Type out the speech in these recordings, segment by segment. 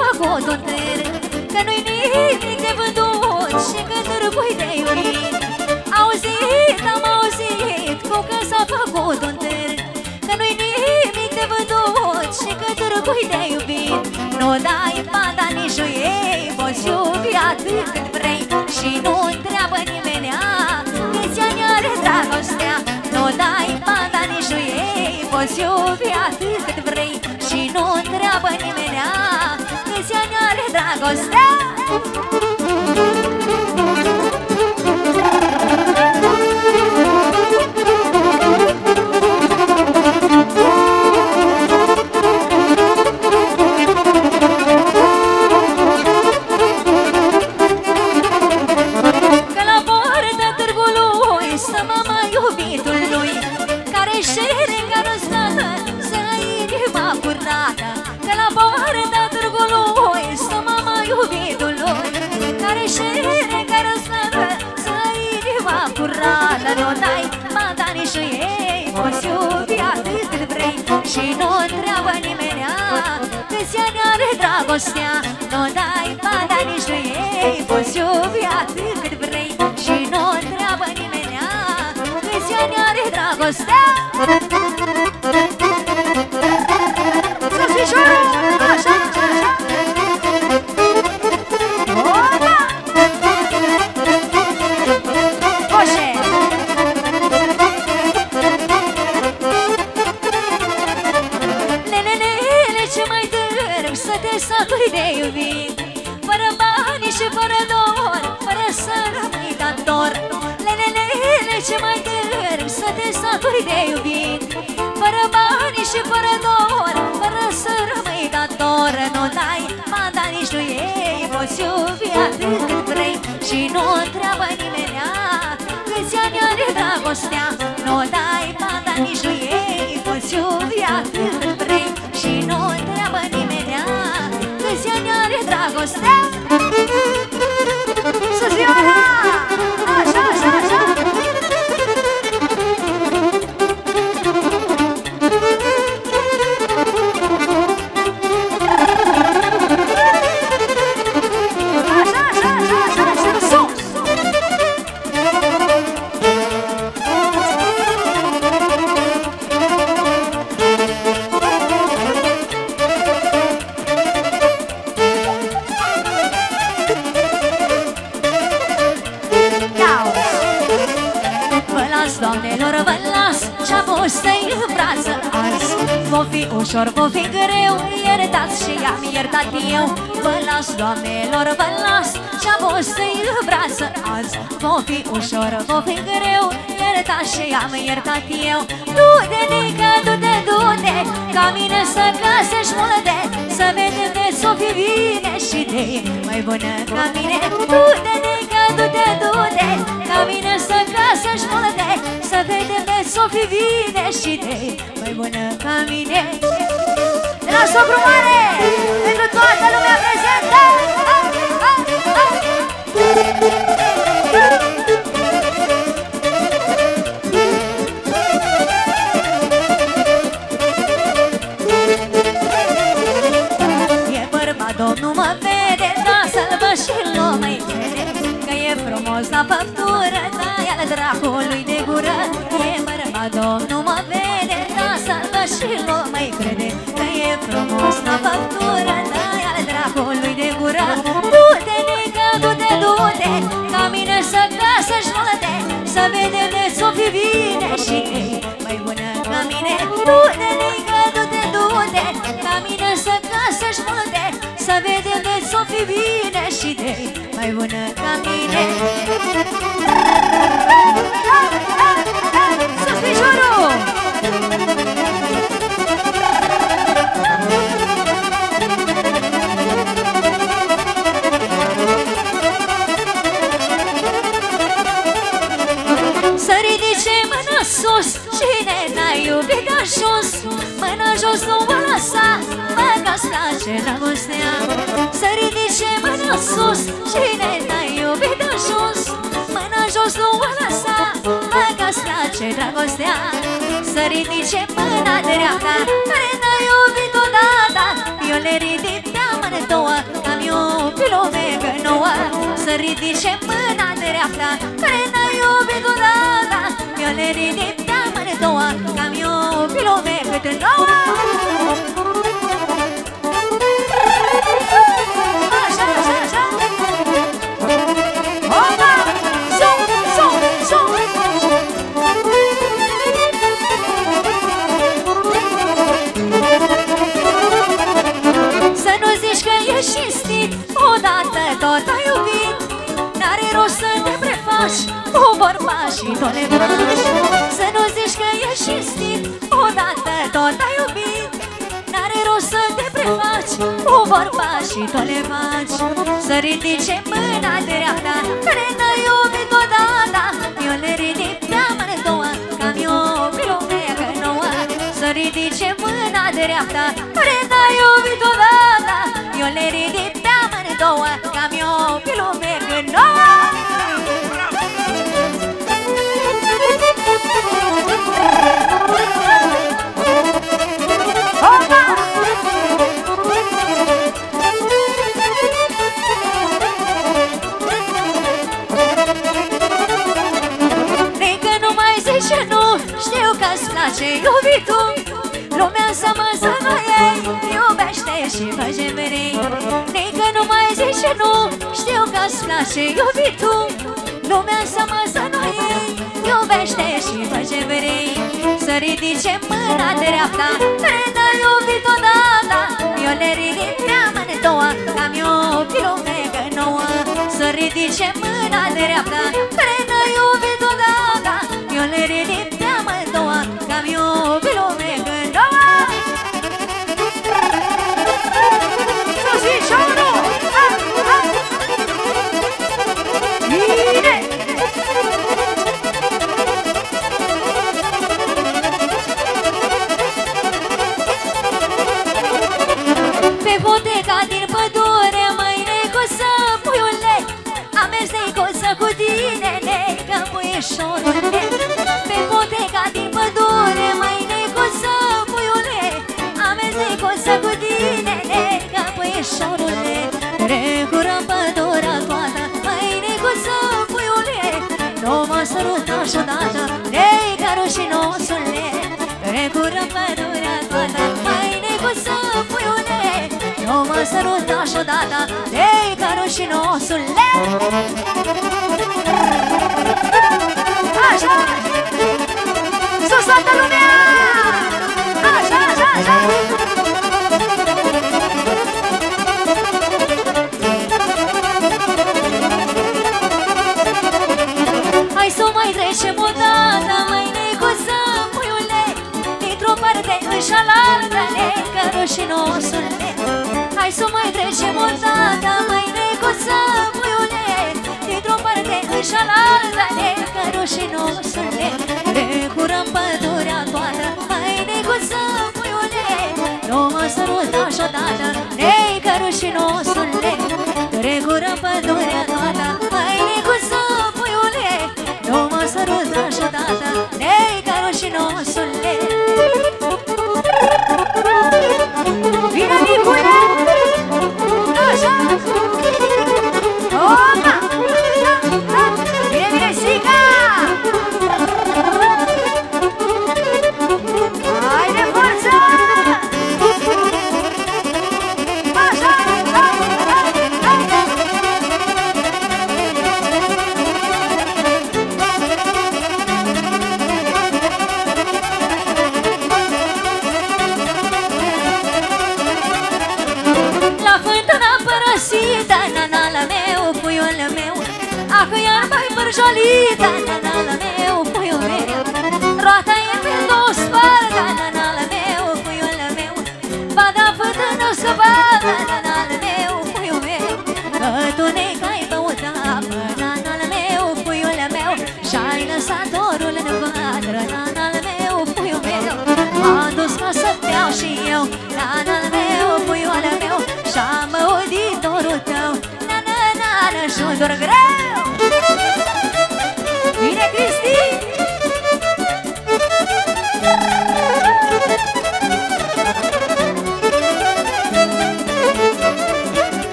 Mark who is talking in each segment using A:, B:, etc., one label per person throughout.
A: fac o tere Că nu-i nimic de vândut și că târgui de iubit. Auzit, am auzit, cu că s-a făcut un tere Că nu-i nimic de vândut și că târgui de iubit. Nu dai banda nici ei, poți iubi atât cât vrei Și nu întreabă nimeni a, ce ani are dragostea? Nu dai banda nici ei, poți iubi atât cât dragostea. Și nu întreabă nimeni Că seara are dragostea. Nu dai bada nici nu ei Poți iubi atât cât vrei. Și nu întreabă nimeni Că seara are dragostea. Saturi de iubit Fără bani și fără dor Fără să rămâi dator Nu dai banda nici nu ei Poți iubi atât cât vrei. Și nu întreabă nimenea Câți ani are dragostea? Nu dai doamnelor, vă las Și-a pus să-i în brață azi Vă fi ușor, vă fi greu Iertați și am iertat eu. Vă las, doamnelor, vă las Și-a pus să-i în brață azi Vă fi ușor, vă fi greu Iertați și am iertat eu. Du-te, Nica, du-te, du-te Ca mine să casești multe Să vedem de s-o fi bine și de mai bună ca mine. Du-te, de s-o fi bine și de mai bună ca mine. De la socru mare Pentru toată lumea prezentă! Ha, ha, ha. E bărbat, domnul mă vede Da să-l văd și l-o mai crede Că e frumos la făptură la făptură Da, al dracului de gură. Du-te, Nica, du-te, du-te Ca mine să casă-și multe Să vedem de s-o fi bine și e mai bună ca mine. Du-te, Nica, du-te, du-te Ca mine să casă-și multe Să vedem de s-o fi bine și de mai bună ca mine că-ți place dragostea Să ridice mâna sus Cine n-a iubit de jos? Mâna jos nu vă lăsa Mă că-ți place dragostea Să ridice mâna dreapta Care n-a iubit odată. Eu le ridic pe amândouă Că-am iubit lume că nouă. Să ridice mâna dreapta Care n-a iubit odată. Eu le ridic pe amândouă Că-am iubit lume cât nouă Odată tot ai iubit N-are rost să te prefaci. Cu bărbați și tot le faci. Să ridice mâna dreapta Care n-a iubit odată. Eu le ridic pe amândouă Că-am iubit lumea că nouă. Să ridice mâna dreapta Care n-a iubit odată. Eu le ridic pe amândouă Că-am iubit lumea că nouă că-ți place iubitul Lumea să mă zână ei Iubește și face vrei Să ridice mâna dreapta. Care n-a iubit odată Eu le ridic pe amândouă Că-am iubit lumea că nouă Să ridice mâna dreapta. Care n-a iubit odată Eu le ridic pe amândouă Trecurăm Nu mă sărută odată Ei, carușinosule Trecurăm pădurea toată Măi, Nicuță, puiule Nu mă sărută odată Ei, carușinosule Așa! Necărușinosule Hai să mai trecem o dată, mai neguță, puiule Dintr-o parte în șalaltă, necărușinosule Recurăm pădurea toată, mai neguță, puiule Nu mă săruta și-odată, necărușinosule Recurăm pădurea toată, mai neguță, puiule Nu mă săruta și-odată, necărușinosule Vine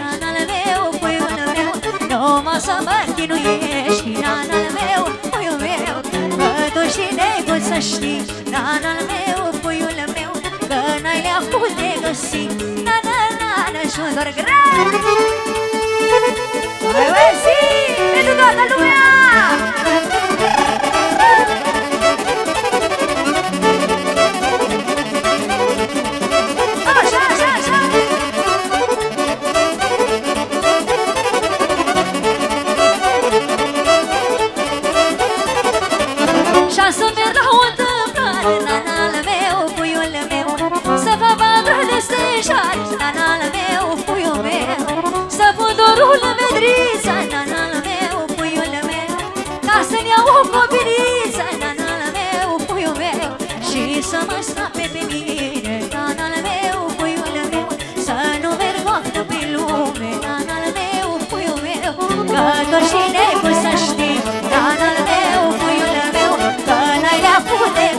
A: nanal meu, puiul meu Numai să mă chinuiești, nanal meu, puiul meu Că tu și negut să știi, nanal meu, puiul meu Că n-ai le-a de găsit Na, na, na, na, și un dor greu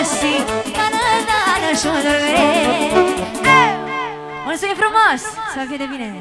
A: pute găsi Na, na, na, na, și un Mulțumim frumos! Să fie de bine!